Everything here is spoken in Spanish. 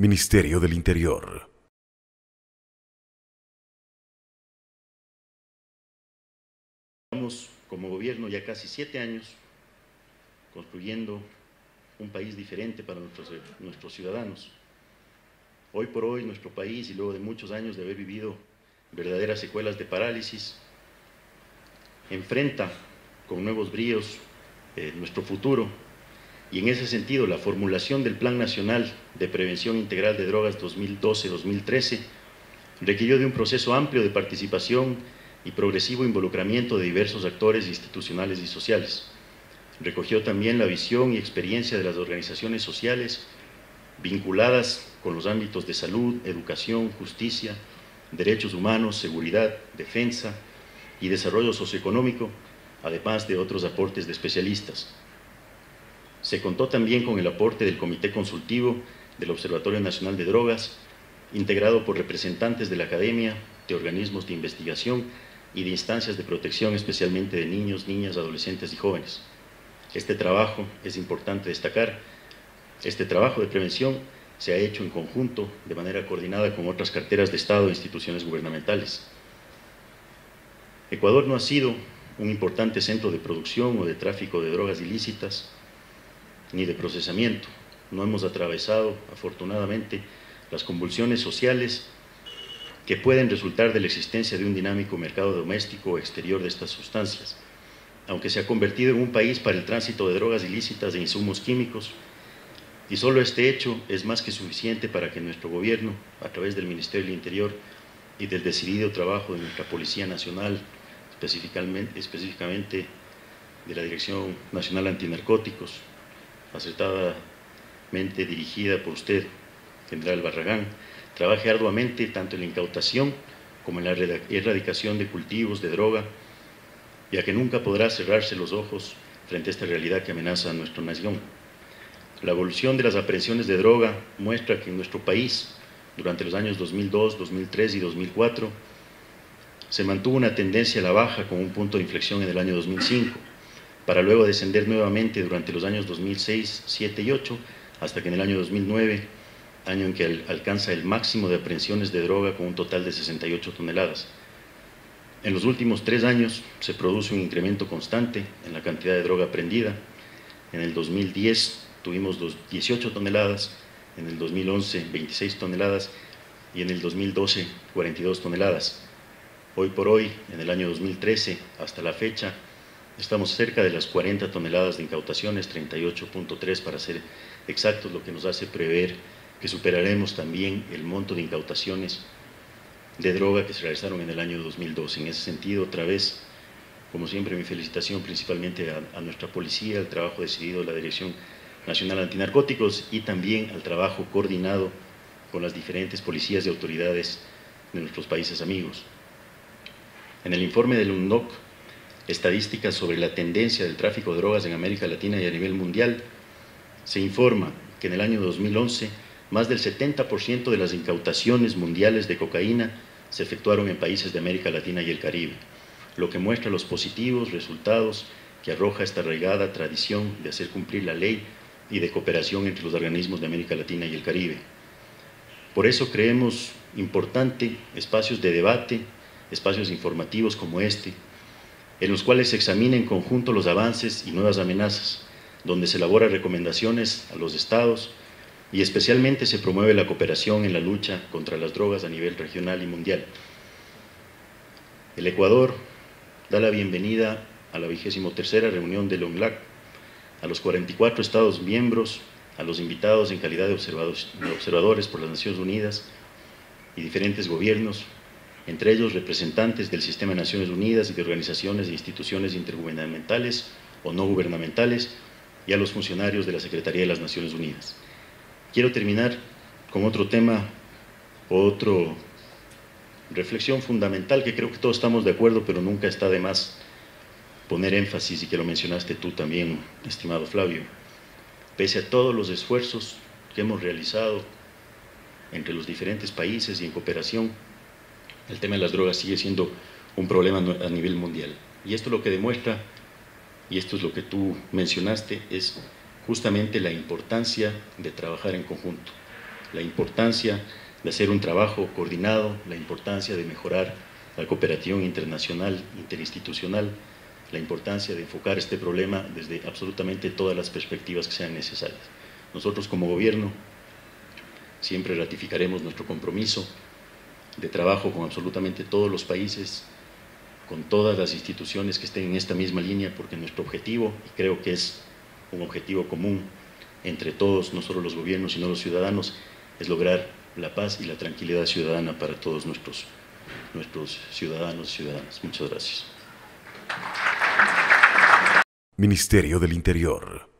Ministerio del Interior. Estamos como gobierno ya casi siete años construyendo un país diferente para nuestros, nuestros ciudadanos. Hoy por hoy nuestro país, y luego de muchos años de haber vivido verdaderas secuelas de parálisis, enfrenta con nuevos bríos eh, nuestro futuro y en ese sentido la formulación del Plan Nacional de Prevención Integral de Drogas 2012-2013 requirió de un proceso amplio de participación y progresivo involucramiento de diversos actores institucionales y sociales. Recogió también la visión y experiencia de las organizaciones sociales vinculadas con los ámbitos de salud, educación, justicia, derechos humanos, seguridad, defensa y desarrollo socioeconómico, además de otros aportes de especialistas. Se contó también con el aporte del Comité Consultivo del Observatorio Nacional de Drogas, integrado por representantes de la academia, de organismos de investigación y de instancias de protección, especialmente de niños, niñas, adolescentes y jóvenes. Este trabajo, es importante destacar, este trabajo de prevención se ha hecho en conjunto, de manera coordinada con otras carteras de Estado e instituciones gubernamentales. Ecuador no ha sido un importante centro de producción o de tráfico de drogas ilícitas, ni de procesamiento. No hemos atravesado, afortunadamente, las convulsiones sociales que pueden resultar de la existencia de un dinámico mercado doméstico o exterior de estas sustancias, aunque se ha convertido en un país para el tránsito de drogas ilícitas e insumos químicos, y solo este hecho es más que suficiente para que nuestro gobierno, a través del Ministerio del Interior y del decidido trabajo de nuestra Policía Nacional, específicamente, específicamente de la Dirección Nacional Antinarcóticos, acertadamente dirigida por usted, General Barragán, trabaje arduamente tanto en la incautación como en la erradicación de cultivos de droga, ya que nunca podrá cerrarse los ojos frente a esta realidad que amenaza a nuestra nación. La evolución de las aprehensiones de droga muestra que en nuestro país, durante los años 2002, 2003 y 2004, se mantuvo una tendencia a la baja con un punto de inflexión en el año 2005 para luego descender nuevamente durante los años 2006, 7 y 8, hasta que en el año 2009, año en que alcanza el máximo de aprehensiones de droga con un total de 68 toneladas. En los últimos tres años se produce un incremento constante en la cantidad de droga aprehendida. En el 2010 tuvimos 18 toneladas, en el 2011 26 toneladas y en el 2012 42 toneladas. Hoy por hoy, en el año 2013, hasta la fecha, Estamos cerca de las 40 toneladas de incautaciones, 38.3 para ser exactos, lo que nos hace prever que superaremos también el monto de incautaciones de droga que se realizaron en el año 2012. En ese sentido, otra vez, como siempre, mi felicitación principalmente a, nuestra policía, al trabajo decidido de la Dirección Nacional Antinarcóticos y también al trabajo coordinado con las diferentes policías y autoridades de nuestros países amigos. En el informe del UNDOC estadísticas sobre la tendencia del tráfico de drogas en América Latina y a nivel mundial, se informa que en el año 2011 más del 70% de las incautaciones mundiales de cocaína se efectuaron en países de América Latina y el Caribe, lo que muestra los positivos resultados que arroja esta arraigada tradición de hacer cumplir la ley y de cooperación entre los organismos de América Latina y el Caribe. Por eso creemos importante espacios de debate, espacios informativos como este, en los cuales se examina en conjunto los avances y nuevas amenazas, donde se elaboran recomendaciones a los estados y especialmente se promueve la cooperación en la lucha contra las drogas a nivel regional y mundial. El Ecuador da la bienvenida a la vigésimo tercera reunión del ONLAC, a los 44 estados miembros, a los invitados en calidad de observadores por las Naciones Unidas y diferentes gobiernos, entre ellos representantes del Sistema de Naciones Unidas y de organizaciones e instituciones intergubernamentales o no gubernamentales y a los funcionarios de la Secretaría de las Naciones Unidas. Quiero terminar con otro tema, otra reflexión fundamental que creo que todos estamos de acuerdo, pero nunca está de más poner énfasis y que lo mencionaste tú también, estimado Flavio. Pese a todos los esfuerzos que hemos realizado entre los diferentes países y en cooperación, el tema de las drogas sigue siendo un problema a nivel mundial. Y esto lo que demuestra, y esto es lo que tú mencionaste, es justamente la importancia de trabajar en conjunto. la importancia de hacer un trabajo coordinado, la importancia de mejorar la cooperación internacional, interinstitucional, la importancia de enfocar este problema desde absolutamente todas las perspectivas que sean necesarias. Nosotros como gobierno siempre ratificaremos nuestro compromiso de trabajo con absolutamente todos los países, con todas las instituciones que estén en esta misma línea, porque nuestro objetivo, y creo que es un objetivo común entre todos, no solo los gobiernos, sino los ciudadanos, es lograr la paz y la tranquilidad ciudadana para todos nuestros, nuestros ciudadanos y ciudadanas. Muchas gracias. Ministerio del Interior.